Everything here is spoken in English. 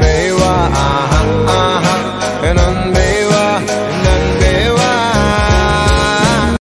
没完。